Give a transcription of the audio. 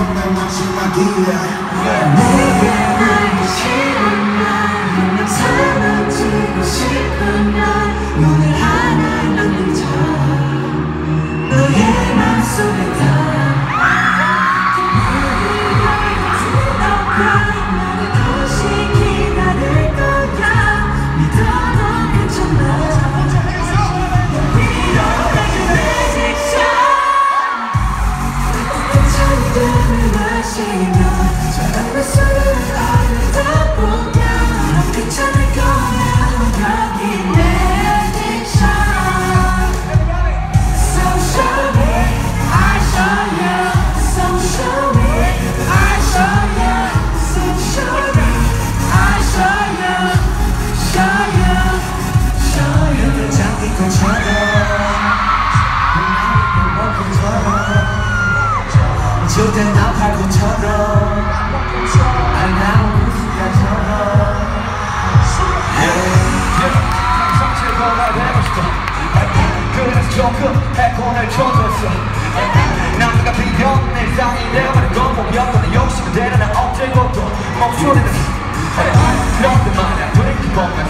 from the much in my dealer. 해군을 쳐줬어. 남자가 비벼 내 상이 되어버린 건 보였던 욕심은 대단한 억제고도. 멈추리는 Hey, I love the man, I break the moment